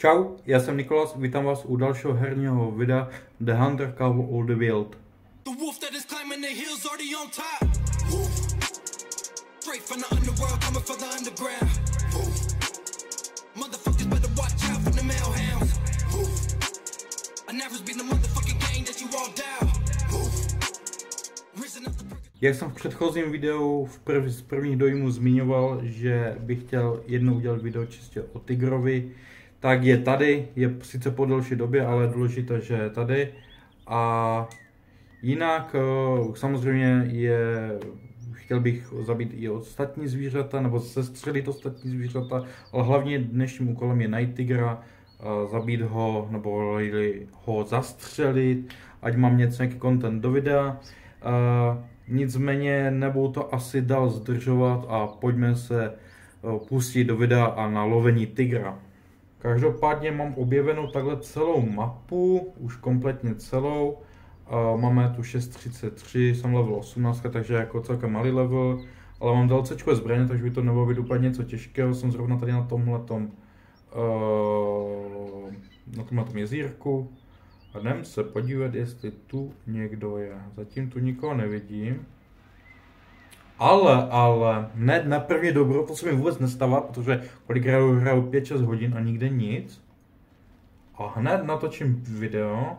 Čau, já jsem Nikolas, vítám vás u dalšího herního videa The Hunter Call of the Wild. All jak jsem v předchozím videu v prv, z prvních dojmů zmiňoval, že bych chtěl jednou udělat video čistě o Tigrovi, tak je tady, je sice po delší době, ale důležité, že je tady. A jinak eh, samozřejmě je, chtěl bych zabít i ostatní zvířata, nebo sestřelit ostatní zvířata, ale hlavně dnešním úkolem je najít tigra, eh, zabít ho, nebo ho zastřelit, ať mám něco, nějaký content do videa. Eh, nicméně nebudu to asi dál zdržovat a pojďme se pustit do videa a na lovení tigra. Každopádně mám objevenou takhle celou mapu, už kompletně celou. Máme tu 633, jsem level 18, takže jako celkem malý level, ale mám DLCčkové zbraně, takže by to nebylo úplně něco těžkého. Jsem zrovna tady na tomhle tom, uh, na tomhle tom jezírku. A jdem se podívat, jestli tu někdo je. Zatím tu nikoho nevidím. Ale, ale, ne na první dobro, to se mi vůbec nestává, protože kolikrát hraju 5-6 hodin a nikde nic. A hned natočím video,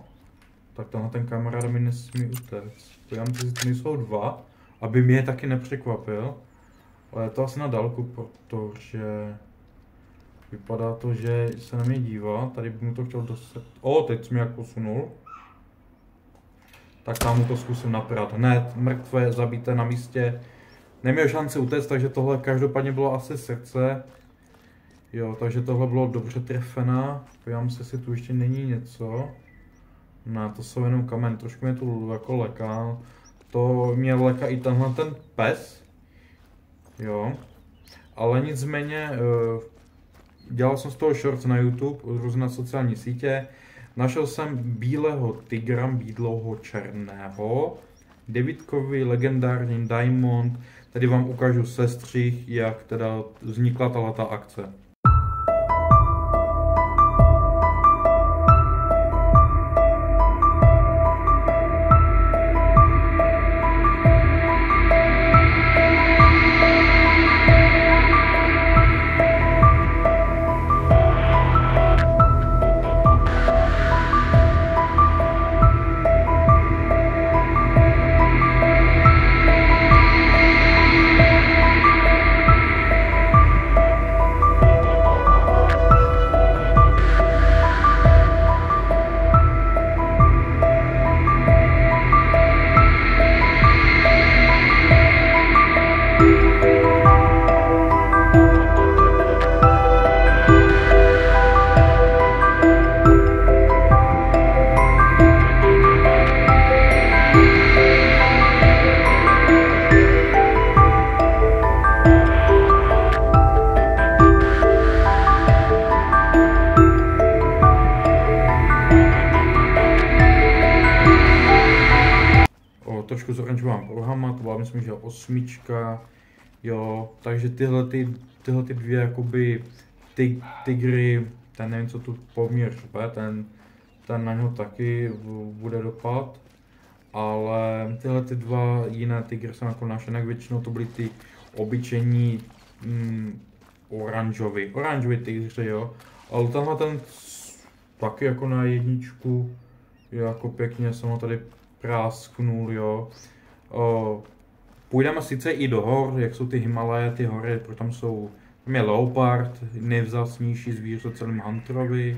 tak tenhle ten kamarád mi nesmí utéct. Podívám si, jestli jsou dva, aby mě je taky nepřekvapil. Ale je to asi na dálku, protože vypadá to, že se na mě dívá. Tady by mu to chtěl dostat. O, teď jsem jak posunul. Tak tam mu to zkusím naprat. Hned, mrtvé, zabité na místě neměl šanci utéct, takže tohle každopádně bylo asi srdce. Jo, takže tohle bylo dobře trefená. Podívám se, jestli tu ještě není něco. Ne, to jsou jenom kamen, trošku mě tu jako leká. To mě leká i tenhle ten pes. Jo. Ale nicméně, eh, dělal jsem z toho shorts na YouTube, různé sociální sítě. Našel jsem bílého tygra, bídlouho černého, devítkový legendární Diamond, Tady vám ukážu sestřih, jak teda vznikla tato akce. Osmička, jo, takže tyhle, ty, tyhle ty dvě jakoby ty, tygry, ten nevím, co tu poměr špe, ten, ten na něho taky bude dopad, ale tyhle ty dva jiné tygry jsou jako naše, jinak většinou to byly ty obyčejní mm, oranžový, oranžový tygři, jo, ale tenhle ten taky jako na jedničku, je jako pěkně jsem ho tady prásknul, jo. O, půjdeme sice i do hor, jak jsou ty Himalaje, ty hory, protože tam jsou, tam je leopard, nejvzácnější zvíře celém Hunterovi,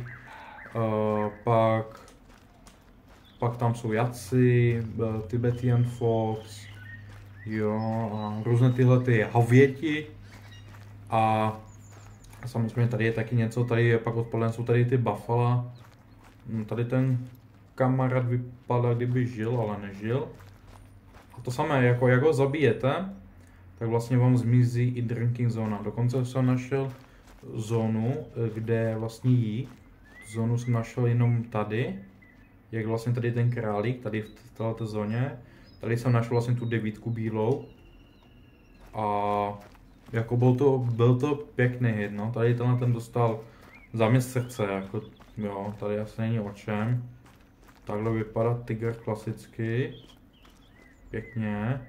o, pak, pak tam jsou jaci, Tibetan Fox, jo, a různé tyhle ty havěti a a samozřejmě tady je taky něco, tady je pak odpoledne jsou tady ty buffalo. Hm, tady ten kamarád vypadá, kdyby žil, ale nežil. To samé, jako jak ho zabijete, tak vlastně vám zmizí i drinking zóna. Dokonce jsem našel zónu, kde vlastně jí. Zónu jsem našel jenom tady, jak vlastně tady ten králík, tady v této zóně. Tady jsem našel vlastně tu devítku bílou. A jako byl to, byl to pěkný hit, no. Tady tenhle ten dostal za mě srdce, jako jo, tady asi není o čem. Takhle vypadá Tiger klasicky. Pěkně.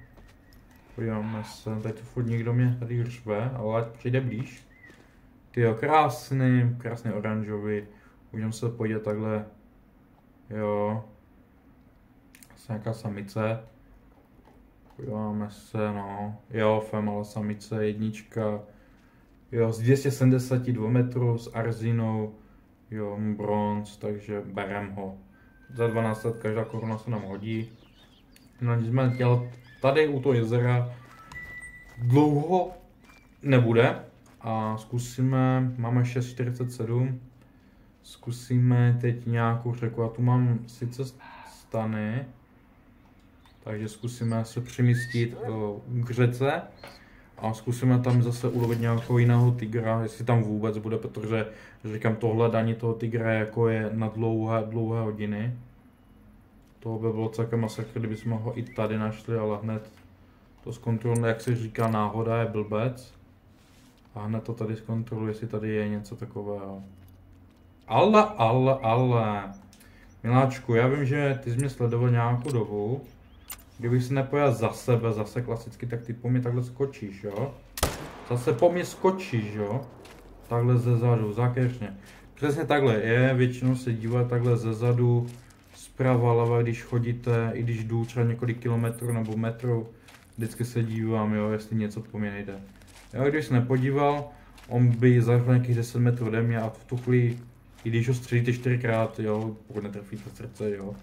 Podíváme se, teď furt někdo mě tady řve, ale ať přijde blíž. Ty jo, krásný, krásný oranžový. Můžeme se podívat takhle. Jo. Asi nějaká samice. Podíváme se, no. Jo, femala samice, jednička. Jo, z 272 metrů s arzinou. Jo, bronz, takže berem ho. Za 12 let každá koruna se nám hodí. No nicméně tady u toho jezera dlouho nebude a zkusíme, máme 6.47, zkusíme teď nějakou řeku, a tu mám sice stany, takže zkusíme se přemístit k řece a zkusíme tam zase ulovit nějakého jiného tygra, jestli tam vůbec bude, protože říkám, to hledání toho tygra jako je na dlouhé, dlouhé hodiny. To by bylo celkem masakr, kdybychom ho i tady našli, ale hned to zkontrolujeme, jak se říká, náhoda je blbec. A hned to tady zkontroluji, jestli tady je něco takového. Ale, ale, ale. Miláčku, já vím, že ty jsi mě sledoval nějakou dobu. Kdybych se nepojel za sebe, zase klasicky, tak ty po mě takhle skočíš, jo? Zase po mě skočíš, jo? Takhle ze zadu, zákeřně. Přesně takhle je, většinou se dívat takhle ze zadu, zprava, leva, když chodíte, i když jdu třeba několik kilometrů nebo metrů, vždycky se dívám, jo, jestli něco po mě nejde. Jo, když se nepodíval, on by zahrál nějakých 10 metrů ode mě a v tu chvíli, i když ho střílíte čtyřikrát, jo, pokud netrefíte srdce, jo,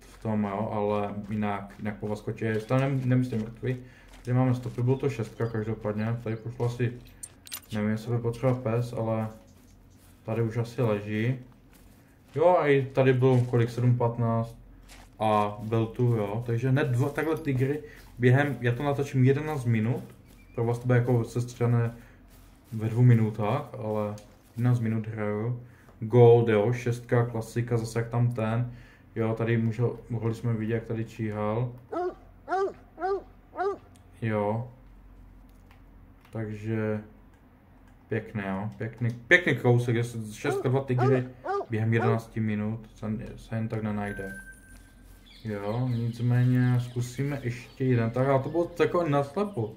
v tom, jo, ale jinak, jinak po vás skočí, tam nem, nemyslím mrtvý. Tady máme stopy, bylo to šestka každopádně, tady pošlo asi, nevím, jestli by potřeba pes, ale tady už asi leží. Jo, a i tady bylo kolik, 7.15 a byl tu, jo, takže hned dva takhle tygry během, já to natočím 11 minut, pro vás to bude jako sestřené ve dvou minutách, ale 11 minut hraju. Gold, jo, šestka, klasika, zase jak tam ten. Jo, tady můžel, mohli jsme vidět, jak tady číhal. Jo. Takže pěkné, jo, pěkný, pěkný kousek, 6 2 tygry během 11 minut se, se jen tak nenajde. Jo, nicméně zkusíme ještě jeden. Tak ale to bylo takový naslepo.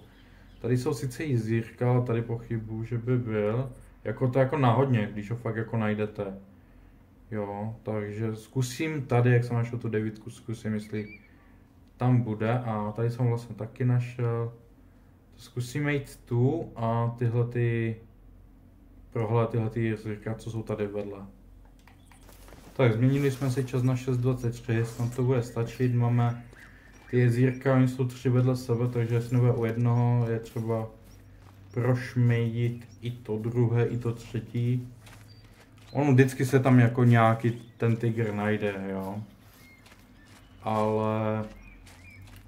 Tady jsou sice jízdírka, ale tady pochybuju, že by byl. Jako to jako náhodně, když ho fakt jako najdete. Jo, takže zkusím tady, jak jsem našel tu devítku, zkusím, jestli tam bude. A tady jsem vlastně taky našel. Zkusíme jít tu a tyhle ty prohle tyhle ty jízdírka, co jsou tady vedle. Tak, změnili jsme si čas na 6.23, snad to bude stačit, máme ty jezírka, oni jsou tři vedle sebe, takže jestli nebude u jednoho, je třeba prošmejdit i to druhé, i to třetí. On vždycky se tam jako nějaký ten tygr najde, jo. Ale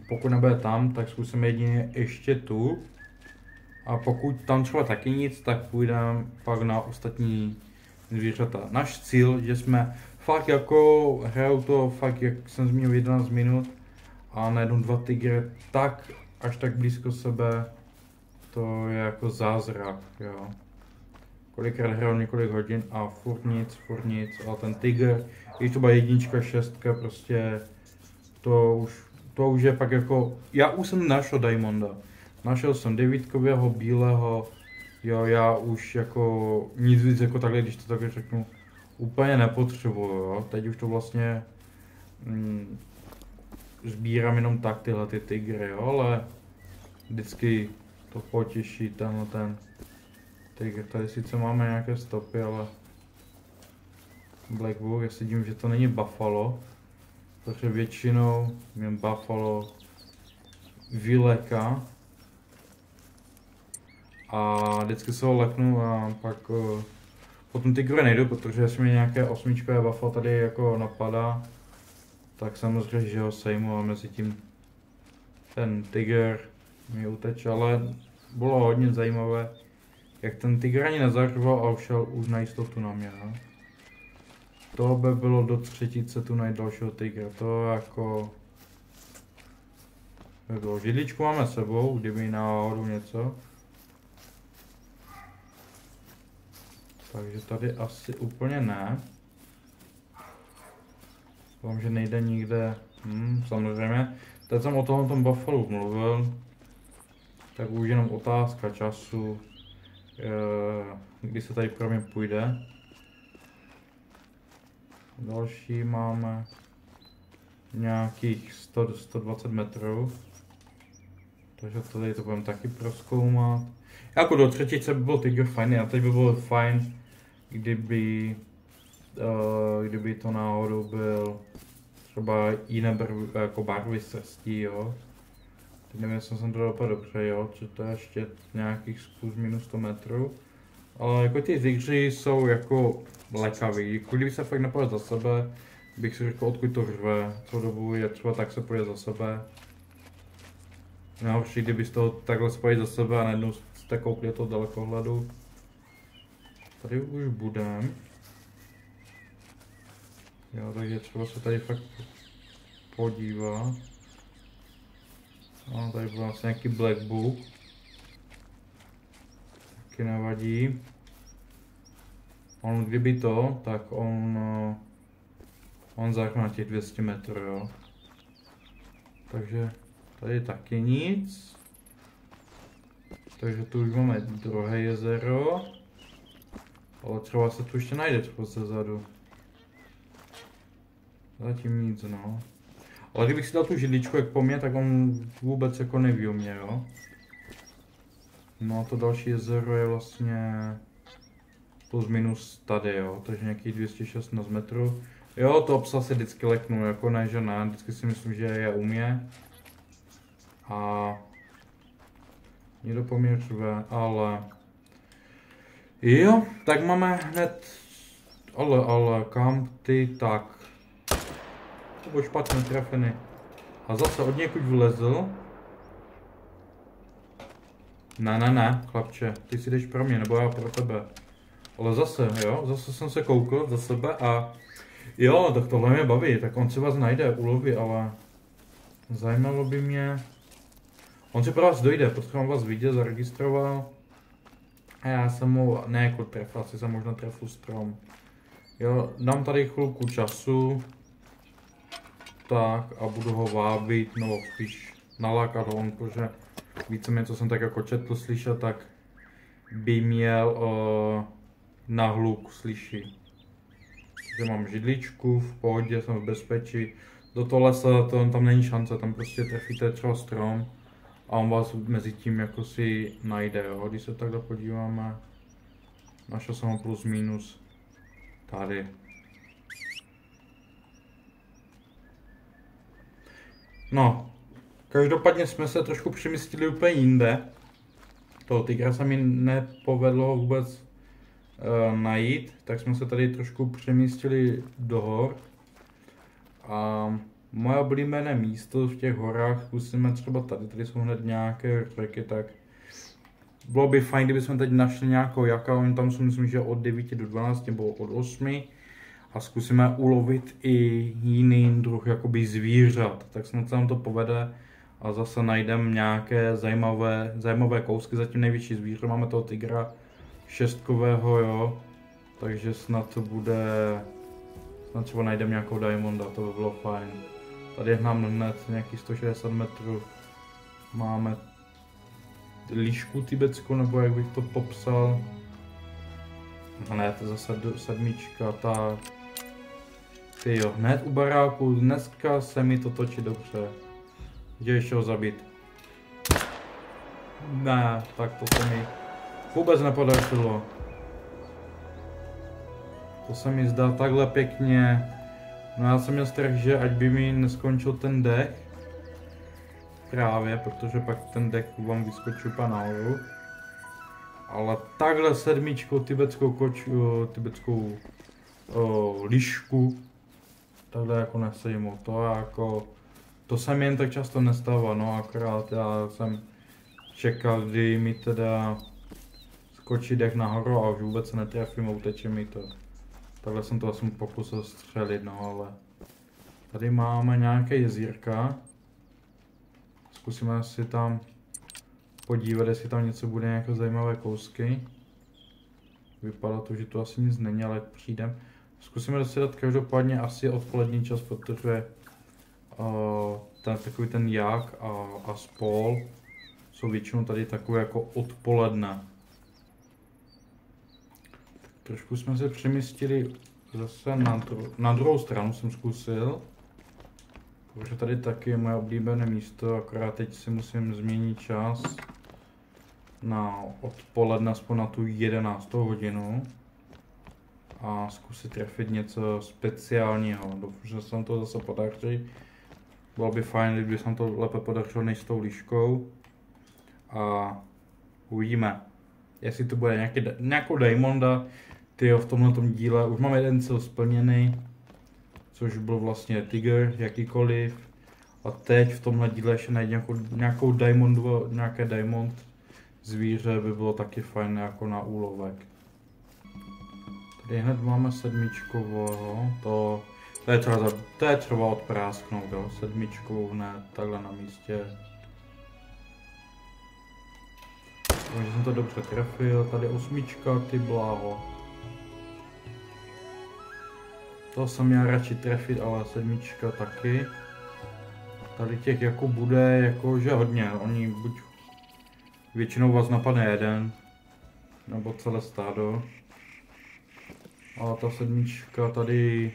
pokud nebude tam, tak zkusíme jedině ještě tu. A pokud tam třeba taky nic, tak půjdeme pak na ostatní zvířata. Náš cíl, že jsme fakt jako hrajou to fakt, jak jsem zmínil, 11 minut a najednou dva tygry tak až tak blízko sebe, to je jako zázrak, jo. Kolikrát hrál několik hodin a furt nic, furt nic, ale ten tygr, když to byla jednička, šestka, prostě to už, to už je pak jako, já už jsem našel Diamonda. Našel jsem devítkového, bílého, jo, já už jako nic víc jako takhle, když to takhle řeknu, úplně nepotřebuju, jo. Teď už to vlastně mm, jenom tak tyhle ty tygry, jo, ale vždycky to potěší tenhle ten tygr. Tady sice máme nějaké stopy, ale Black Book, já si dím, že to není Buffalo, protože většinou mě Buffalo vyleka a vždycky se ho leknu a pak uh, Potom ty gore nejdu, protože jestli mi nějaké osmičkové buffalo tady jako napadá, tak samozřejmě, že ho sejmu a mezi tím ten tiger mi uteč, ale bylo hodně zajímavé, jak ten tiger ani nezařval a šel už na jistotu na mě. No. To by bylo do třetice tu najít dalšího tigra, to jako... By bylo. Židličku máme sebou, kdyby náhodou něco. Takže tady asi úplně ne. Doufám, že nejde nikde, hmm, samozřejmě. Teď jsem o tom, tom Buffalo mluvil, tak už jenom otázka času, eh, kdy se tady pro mě půjde. Další máme nějakých 100 120 metrů. Takže tady to budeme taky proskoumat. Jako do třetice by byl Tiger fajn, a teď by bylo fajn, kdyby, uh, kdyby to náhodou byl třeba jiné barvy, jako barvy srstí, jo. Teď nevím, jestli jsem to dopadl dobře, jo, že to je ještě nějakých plus minus 100 metrů. Ale jako ty tygři jsou jako lékavý, kdyby se fakt nepojel za sebe, bych si řekl, odkud to řve, co dobu je třeba tak se pojede za sebe. Nejhorší, kdyby toho takhle spojit za sebe a najednou jste koukli to dalekohledu. Tady už budem. Jo, takže třeba se tady fakt podívat. No, tady byl vlastně nějaký black book. Taky nevadí. On kdyby to, tak on, eh, on záchrá těch 200 metrů, jo. Takže tady taky nic. Takže tu už máme druhé jezero. Ale třeba se tu ještě najde třeba ze zadu. Zatím nic, no. Ale kdybych si dal tu židličku jak po mně, tak on vůbec jako neví o mě, jo. No a to další jezero je vlastně plus minus tady, jo, takže nějakých 216 metrů. Jo, to psa si vždycky leknu, jako ne, že ne, vždycky si myslím, že je u mě. A někdo poměřuje, ale jo, tak máme hned, ale, ale, kam ty, tak, to bylo špatně trefený. A zase od někud vylezl. Ne, ne, ne, chlapče, ty si jdeš pro mě, nebo já pro tebe. Ale zase, jo, zase jsem se koukl za sebe a jo, tak tohle mě baví, tak on si vás najde, uloví, ale zajímalo by mě, on si pro vás dojde, protože on vás viděl, zaregistroval a já jsem mu, ne jako trefil, asi jsem možná trefil strom. Jo, dám tady chvilku času, tak a budu ho vábit, nebo spíš nalákat ho, protože víceméně, co jsem tak jako četl, slyšel, tak by měl uh, na hluk slyší. Takže mám židličku, v pohodě, jsem v bezpečí. Do toho lesa to, tam není šance, tam prostě trefíte třeba strom a on vás mezi tím jako si najde, jo. Když se takhle podíváme, našel jsem ho plus minus tady. No, každopádně jsme se trošku přemístili úplně jinde. Toho tygra se mi nepovedlo vůbec uh, najít, tak jsme se tady trošku přemístili do hor. A moje oblíbené místo v těch horách zkusíme třeba tady, tady jsou hned nějaké řeky, tak bylo by fajn, kdybychom teď našli nějakou jaka, oni tam jsou myslím, že od 9 do 12 nebo od 8 a zkusíme ulovit i jiný druh jakoby zvířat, tak snad se nám to povede a zase najdeme nějaké zajímavé, zajímavé kousky, zatím největší zvíře, máme toho tygra šestkového, jo, takže snad to bude, snad třeba najdeme nějakou diamonda, to by bylo fajn. Tady nám hned nějaký 160 metrů máme líšku tibetskou, nebo jak bych to popsal. No ne, to zase sedmička, tak ty jo, hned u baráku, dneska se mi to točí dobře. Kde ještě ho zabít? Ne, tak to se mi vůbec nepodařilo. To se mi zdá takhle pěkně. No já jsem měl strach, že ať by mi neskončil ten dech. Právě, protože pak ten dech vám vyskočí úplně nahoru. Ale takhle sedmičkou tibetskou koču, tibetskou o, lišku takhle jako nesejmu. To jako, to se mi jen tak často nestává, no akorát já jsem čekal, kdy mi teda skočí dech nahoru a už vůbec se netrefím a uteče mi to. Takhle jsem to asi pokusil střelit, no ale tady máme nějaké jezírka. Zkusíme si tam podívat, jestli tam něco bude nějaké zajímavé kousky. Vypadá to, že tu asi nic není, ale přijdem. Zkusíme si dát každopádně asi odpolední čas, protože uh, ten, takový ten jak a, a spol jsou většinou tady takové jako odpoledne. Trošku jsme se přemístili zase na, dru na druhou stranu jsem zkusil. Protože tady taky je moje oblíbené místo, akorát teď si musím změnit čas na odpoledne, aspoň na tu 11. hodinu a zkusit trefit něco speciálního. Doufám, že to zase podaří. Bylo by fajn, kdyby se to lépe podařilo než s tou líškou. A uvidíme, jestli to bude nějaký, nějakou Diamonda. Ty v tomhle díle už mám jeden cíl splněný, což byl vlastně Tiger, jakýkoliv. A teď v tomhle díle ještě najít nějakou, nějakou Diamond, nějaké Diamond zvíře by bylo taky fajn jako na úlovek. Tady hned máme sedmičkového, to, to je třeba, to je třeba odprásknout, jo, sedmičkovou hned, takhle na místě. Takže jsem to dobře trefil, tady osmička, ty bláho. To jsem měl radši trefit, ale sedmička taky. Tady těch jako bude, jakože hodně, oni buď většinou vás napadne jeden, nebo celé stádo. A ta sedmička tady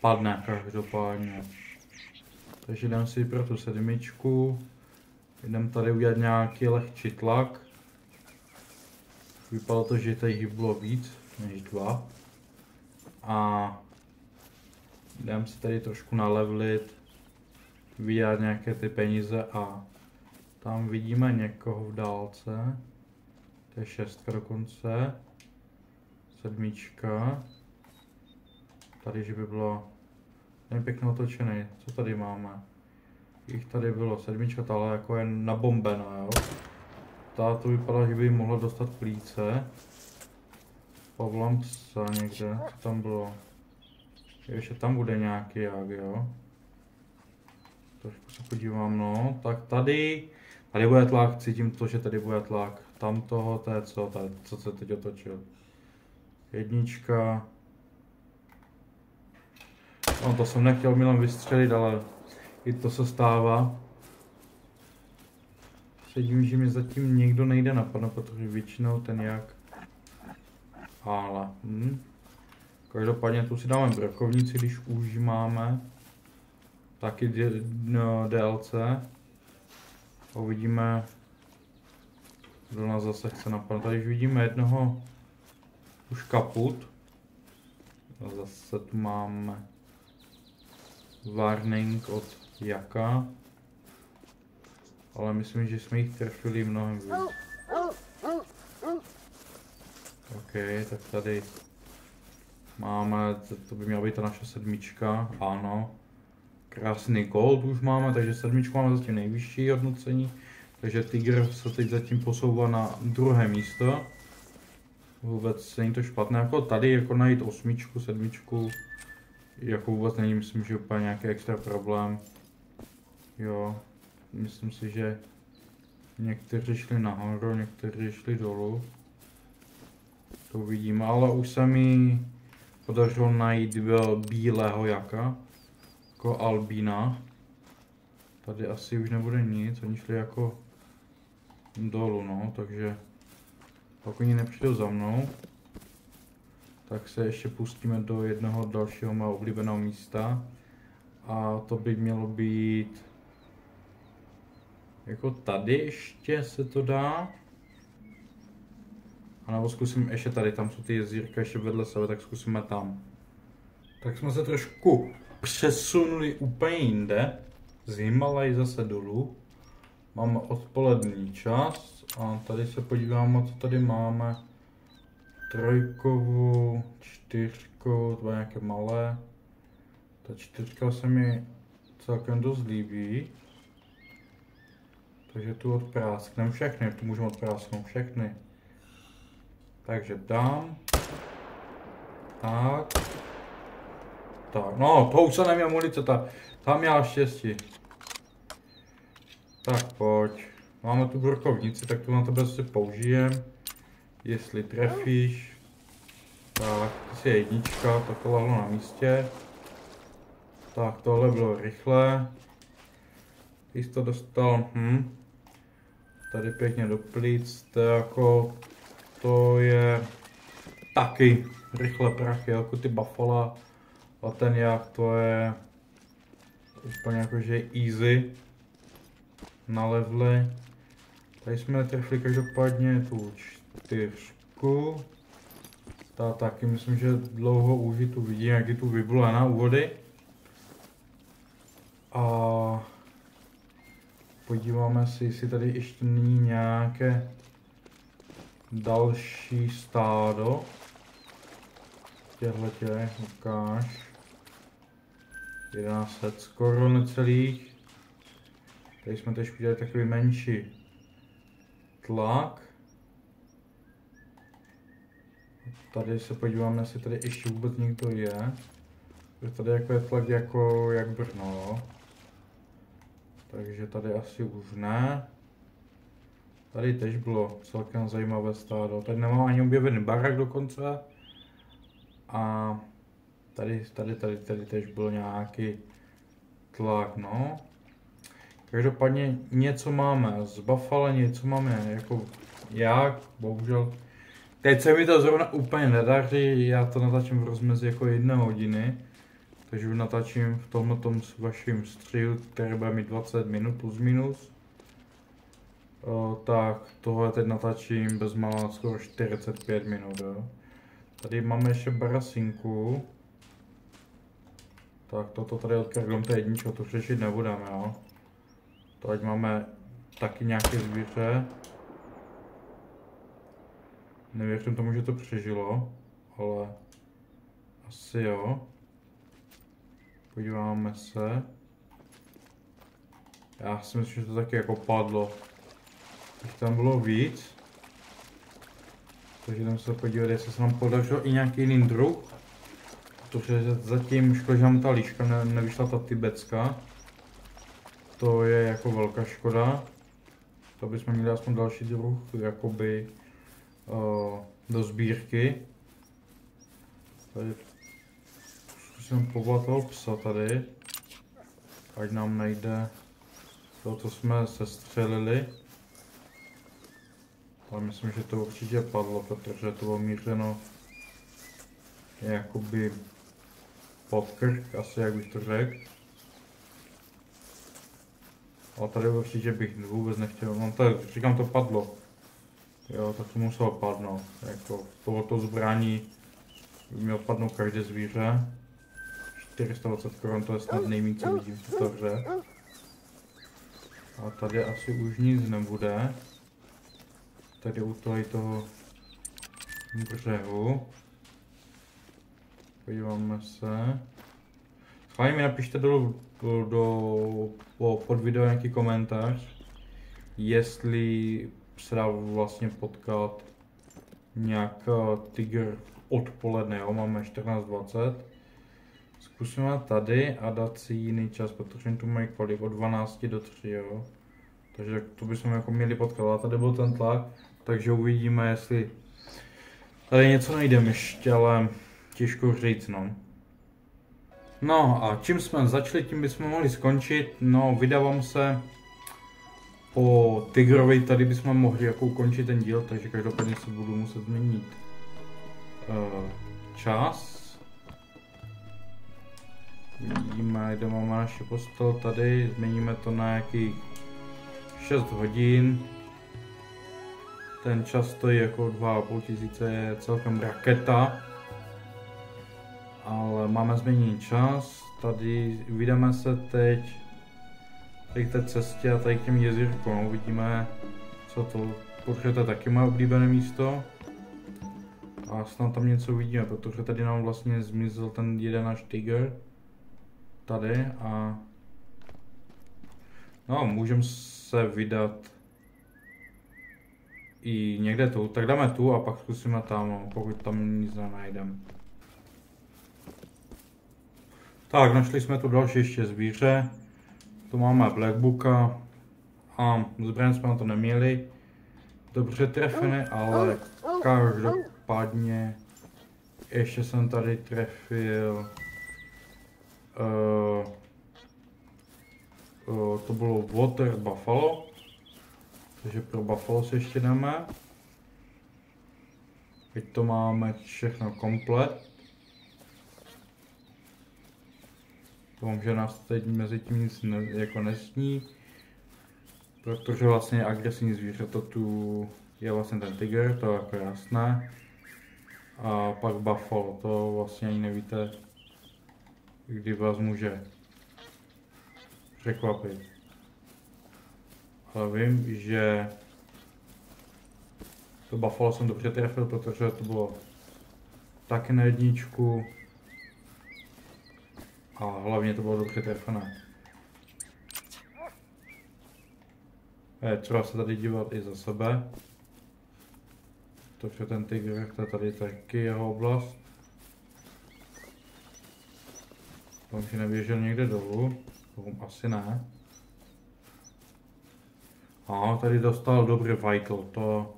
padne každopádně. Takže jdem si pro tu sedmičku. Jdem tady udělat nějaký lehčí tlak. Vypadalo to, že tady bylo víc než dva. A jdem si tady trošku nalevlit, vydělat nějaké ty peníze a tam vidíme někoho v dálce. To je šestka dokonce sedmička. Tady, že by bylo ten pěkně otočený. Co tady máme? Jich tady bylo sedmička, ale jako je nabombená, jo. Ta to vypadá, že by mohla dostat plíce. Pavlám psa někde, co tam bylo? Ještě tam bude nějaký jak, jo. Trošku se podívám, no. Tak tady, tady bude tlak, cítím to, že tady bude tlak. Tam toho, to je co, je, co se teď otočil. Jednička. No to jsem nechtěl Milan vystřelit, ale i to se stává. Sedím, že mi zatím někdo nejde napadnout, protože většinou ten jak. Ale, hm. Každopádně tu si dáme brokovnici, když už máme. Taky no, DLC. Uvidíme, kdo nás zase chce napadnout. Tady už vidíme jednoho už kaput. A zase tu máme warning od Jaka. Ale myslím, že jsme jich trefili mnohem víc. OK, tak tady máme, to by měla být ta naše sedmička, ano. Krásný gold už máme, takže sedmičku máme zatím nejvyšší hodnocení. Takže Tiger se teď zatím posouvá na druhé místo. Vůbec není to špatné, jako tady jako najít osmičku, sedmičku, jako vůbec není, myslím, že úplně nějaký extra problém. Jo, myslím si, že někteří šli nahoru, někteří šli dolů. To uvidíme, ale už se mi podařilo najít bílého jaka, jako albína. Tady asi už nebude nic, oni šli jako dolů, no, takže pokud oni nepřijdou za mnou, tak se ještě pustíme do jednoho dalšího mého oblíbeného místa. A to by mělo být... Jako tady ještě se to dá. A nebo zkusím ještě tady, tam jsou ty jezírka ještě vedle sebe, tak zkusíme tam. Tak jsme se trošku přesunuli úplně jinde. Z Himalaj zase dolů. Máme odpolední čas a tady se podíváme, co tady máme. Trojkovou, čtyřkou, to je nějaké malé. Ta čtyřka se mi celkem dost líbí. Takže tu odpráskneme všechny, tu můžeme odprásknout všechny. Takže dám. Tak. Tak, no, to už se neměl munice, ta, tam měla štěstí. Tak pojď. Máme tu brokovnici, tak tu na tebe si použijem. jestli trefíš. Tak, to je jednička, to to lahlo na místě. Tak, tohle bylo rychle. Ty jsi to dostal, hm. Tady pěkně do plic, to je jako, to je taky rychle prachy, jako ty buffalo a ten jak, to je úplně jakože easy na levely. Tady jsme trefili každopádně tu čtyřku. Ta taky myslím, že dlouho už tu vidím, jak je tu vybulená u vody. A podíváme se, jestli tady ještě není nějaké další stádo. Těhle těch, ukáž. 1100 skoro necelých. Tady jsme teď viděli takový menší tlak. Tady se podíváme, jestli tady ještě vůbec někdo je. Tady jako je tlak jako jak Brno. Takže tady asi už ne. Tady tež bylo celkem zajímavé stádo. Tady nemám ani objevený barak dokonce. A tady, tady, tady, tady tež byl nějaký tlak, no. Každopádně něco máme z Buffalo, něco máme jako jak, bohužel. Teď se mi to zrovna úplně nedaří, já to natáčím v rozmezi jako jedné hodiny. Takže natáčím v tomhle tom s vaším střihu, který bude mít 20 minut plus minus. O, tak tohle teď natáčím bez malá skoro 45 minut. Jo. Tady máme ještě barasinku. Tak toto tady od Kargonta jedničko, to řešit nebudeme, jo. To ať máme taky nějaké zvíře. Nevěřím tomu, že to přežilo, ale asi jo. Podíváme se. Já si myslím, že to taky jako padlo. Tam bylo víc. Takže jdeme se podívat, jestli se nám podařilo i nějaký jiný druh. Protože zatím škoda, že nám ta líška ne, nevyšla ta tibetská. To je jako velká škoda. To bychom měli aspoň další druh, jakoby uh, do sbírky. Tady zkusím povolat toho psa tady. Ať nám najde to, co jsme sestřelili. Ale myslím, že to určitě padlo, protože to bylo mířeno jakoby pod krk, asi jak bych to řekl. Ale tady určitě bych vůbec nechtěl, no to, říkám to padlo. Jo, tak to muselo padnout. Jako tohoto zbraní by měl padnout každé zvíře. 420 korun, to je snad nejméně, co vidím v hře. A tady asi už nic nebude. Tady u toho, toho břehu. Podíváme se. Schválně mi napište dolů do, do, po, pod video nějaký komentář, jestli se dá vlastně potkat nějak eh, tygr odpoledne, jo, máme 14.20. Zkusíme tady a dát si jiný čas, protože tu mají kolik, od 12 do 3, jo. Takže to bychom jako měli potkat, a tady byl ten tlak, takže uvidíme, jestli tady něco najdeme ještě, ale těžko říct, no. No a čím jsme začali, tím bychom mohli skončit. No, vydávám se po Tigrovi, tady bychom mohli jako ukončit ten díl, takže každopádně se budu muset změnit uh, čas. Vidíme, kde máme naše postel tady, změníme to na nějakých 6 hodin. Ten čas stojí jako 2,5 tisíce, je celkem raketa ale máme změněný čas. Tady vydáme se teď tady k té cestě a tady k těm jezírkům. Uvidíme, co to, protože to je taky moje oblíbené místo. A snad tam něco uvidíme, protože tady nám vlastně zmizel ten jeden náš tiger. Tady a... No, můžeme se vydat i někde tu, tak dáme tu a pak zkusíme tam, pokud tam nic nenajdeme. Tak, našli jsme tu další ještě zvíře. Tu máme Blackbooka. A zbraň jsme na to neměli. Dobře trefené, ale Každopádně ještě jsem tady trefil uh, uh, to bylo Water Buffalo, takže pro Buffalo si ještě dáme. Teď to máme všechno komplet. Doufám, že nás teď mezi tím nic ne, jako nesní. Protože vlastně agresivní zvířata tu je vlastně ten tiger, to je jako jasné. A pak buffalo, to vlastně ani nevíte, kdy vás může překvapit. Ale vím, že to buffalo jsem dobře trefil, protože to bylo taky na jedničku. A hlavně to bylo dobře trefené. Je třeba se tady dívat i za sebe. Takže ten tygr, to je tady taky jeho oblast. Doufám, že neběžel někde dolů. Doufám, asi ne. A tady dostal dobrý vital, to...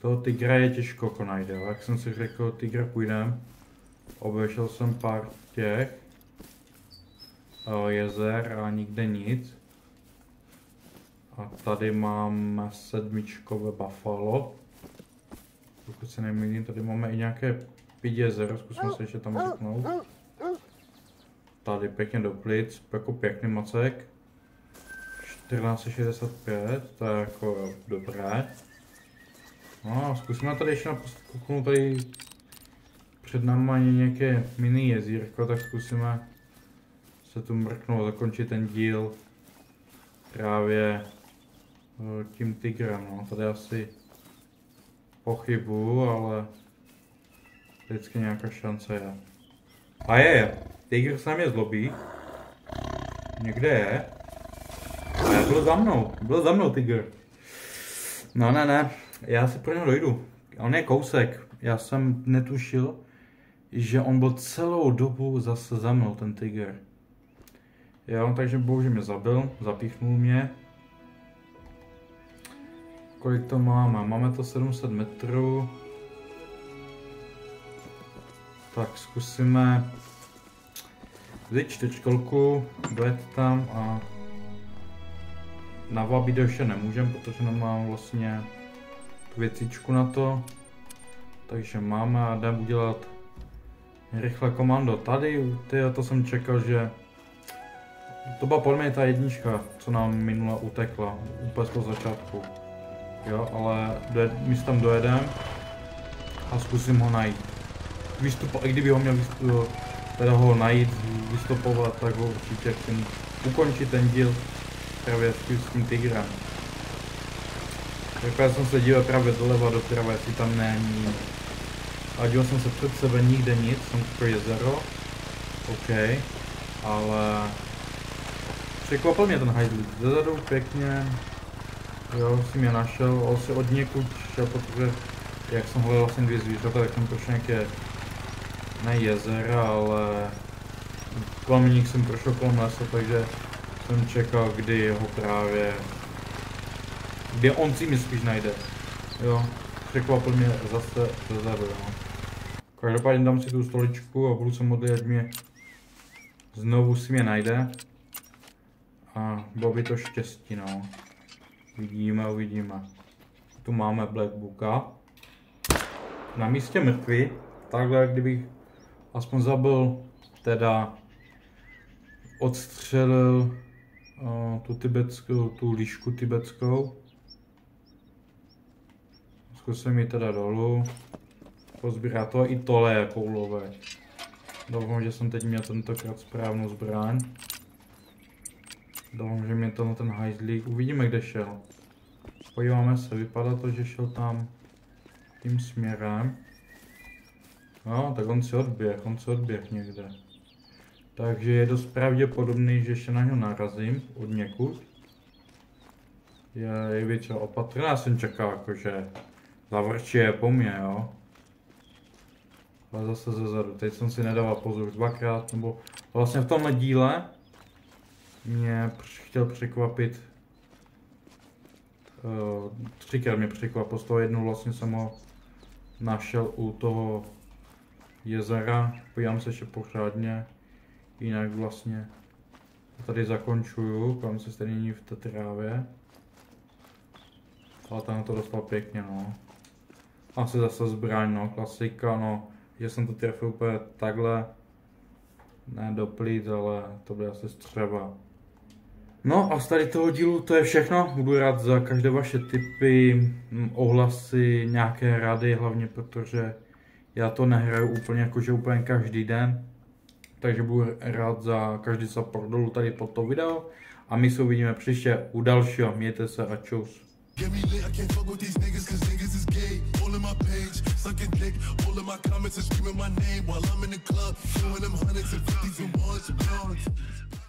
To tygra je těžko najde, jak jsem si řekl, tygra půjdem. Obešel jsem pár těch jezer a nikde nic. A tady mám sedmičkové buffalo. Pokud se nemýlím, tady máme i nějaké pět jezer, zkusíme se ještě tam řeknout. Tady pěkně do plic, jako pěkný macek. 1465, to je jako dobré. No, zkusíme tady ještě naposled tady před námi nějaké mini jezírko, tak zkusíme se tu mrknout, zakončit ten díl právě eh, tím tigrem. No. Tady asi pochybu, ale vždycky nějaká šance je. A je, je. Tiger se na mě zlobí. Někde je. Byl za mnou. Byl za mnou tiger. No ne, ne. Já si pro něho dojdu. On je kousek. Já jsem netušil, že on byl celou dobu zase za mnou, ten tiger. Jo, takže bohužel mě zabil, zapíchnul mě. Kolik to máme? Máme to 700 metrů. Tak zkusíme vzít čtyřkolku, dojet tam a na vabído ještě nemůžem, protože nemám vlastně tu věcičku na to. Takže máme a jdem udělat rychle komando. Tady, tyjo, to jsem čekal, že to byla podle mě ta jednička, co nám minula utekla, úplně z toho začátku. Jo, ale dojed, my tam dojedem a zkusím ho najít. Vystupo, i kdyby ho měl vystup, teda ho najít, vystupovat, tak ho určitě chci ukončit ten díl právě s tigrem. Tak já jsem se díval právě doleva doprava, jestli tam není. A díval jsem se před sebe, nikde nic, jsem to jezero. OK, ale Překvapil mě ten hajzlík. Zezadu pěkně, jo, si mě našel, on si od někud šel, protože jak jsem hledal vlastně dvě zvířata, tak jsem prošel nějaké, ne jezera, ale plameník jsem prošel kolem lesa, takže jsem čekal, kdy ho právě, kdy on si mi spíš najde, jo. Překvapil mě zase zezadu, jo. Každopádně dám si tu stoličku a budu se modlit, ať mě znovu si mě najde. A bylo by to štěstí, no. Vidíme, uvidíme. Tu máme Black Booka. Na místě mrtvý. Takhle, kdybych aspoň zabil, teda odstřelil tu tibetskou, tu líšku tibetskou. Zkusím ji teda dolů. Pozbírat to i tohle jako ulové. Doufám, že jsem teď měl tentokrát správnou zbraň. Doufám, že mě tenhle ten hajzlík, uvidíme kde šel. Podíváme se, vypadá to, že šel tam tím směrem. No, tak on si odběh, on si odběh někde. Takže je dost pravděpodobný, že ještě na něho narazím od někud. Je, je většinou opatrný, já jsem čekal jakože zavrčí je po mně, jo. Ale zase zezadu, teď jsem si nedával pozor dvakrát, nebo vlastně v tomhle díle mě chtěl překvapit Uh, třikrát mě překvapil, z toho jednou vlastně jsem ho našel u toho jezera, podívám se ještě pořádně, jinak vlastně tady zakončuju, kolem se stejně v té trávě. Ale tam to dostal pěkně, no. Asi zase zbraň, no, klasika, no. Že jsem to trefil úplně takhle, ne doplít, ale to bude asi střeba. No a z tady toho dílu to je všechno. Budu rád za každé vaše tipy, mm, ohlasy, nějaké rady, hlavně protože já to nehraju úplně jakože úplně každý den. Takže budu rád za každý support dolů tady pod to video. A my se uvidíme příště u dalšího. Mějte se a čus. Get me lit, I can't fuck with these niggas cause niggas is gay. All in my page, sucking dick. All in my comments and screaming my name while I'm in the club. Doing them hundreds and fifties and ones and ones.